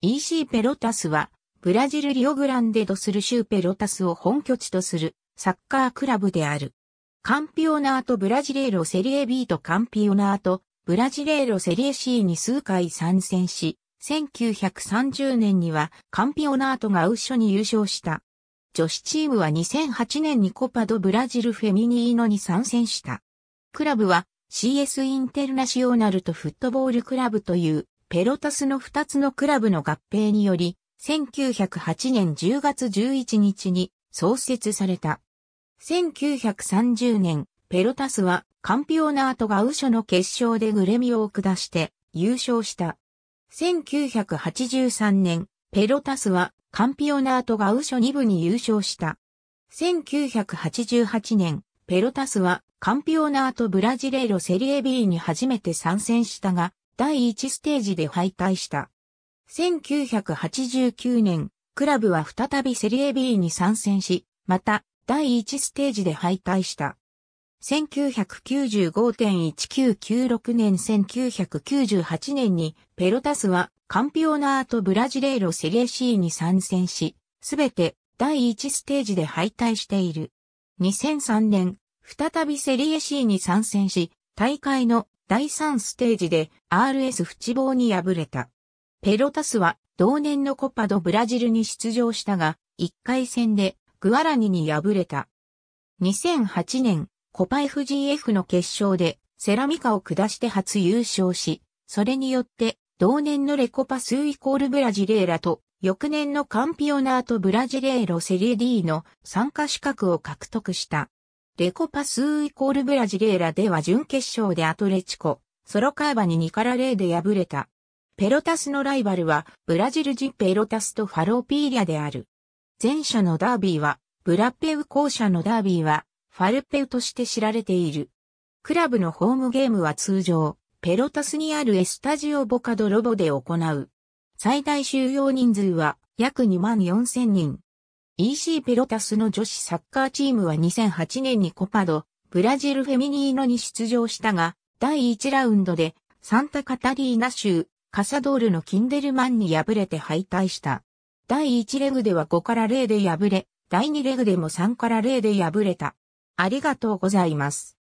EC ペロタスは、ブラジルリオグランデドスル州ペロタスを本拠地とするサッカークラブである。カンピオナートブラジレーロセリエ B とカンピオナートブラジレーロセリエ C に数回参戦し、1930年にはカンピオナートがウッショに優勝した。女子チームは2008年にコパドブラジルフェミニーノに参戦した。クラブは CS インテルナシオナルとフットボールクラブというペロタスの2つのクラブの合併により、1908年10月11日に創設された。1930年、ペロタスはカンピオナートがウショの決勝でグレミオを下して優勝した。1983年、ペロタスはカンピオナートがウショ2部に優勝した。1988年、ペロタスはカンピオナートブラジレーロセリエ B に初めて参戦したが、第1ステージで敗退した。1989年、クラブは再びセリエ B に参戦し、また、第1ステージで敗退した。1995.1996年1998年にペロタスはカンピオナートブラジレーロセリエ C に参戦し、すべて第1ステージで敗退している。2003年、再びセリエ C に参戦し、大会の第3ステージで RS フチボーに敗れた。ペロタスは同年のコパドブラジルに出場したが、1回戦でグアラニに敗れた。2008年、コパ FGF の決勝でセラミカを下して初優勝し、それによって同年のレコパスイコールブラジレーラと翌年のカンピオナートブラジレーロセリエ D の参加資格を獲得した。レコパスイコールブラジレーラでは準決勝でアトレチコ、ソロカーバに2から0で敗れた。ペロタスのライバルはブラジル人ペロタスとファローピーリャである。前者のダービーは、ブラッペウ後者のダービーは、ファルペウとして知られている。クラブのホームゲームは通常、ペロタスにあるエスタジオボカドロボで行う。最大収容人数は約2万4千人。EC ペロタスの女子サッカーチームは2008年にコパド、ブラジルフェミニーノに出場したが、第1ラウンドでサンタカタリーナ州カサドールのキンデルマンに敗れて敗退した。第1レグでは5から0で敗れ、第2レグでも3から0で敗れた。ありがとうございます。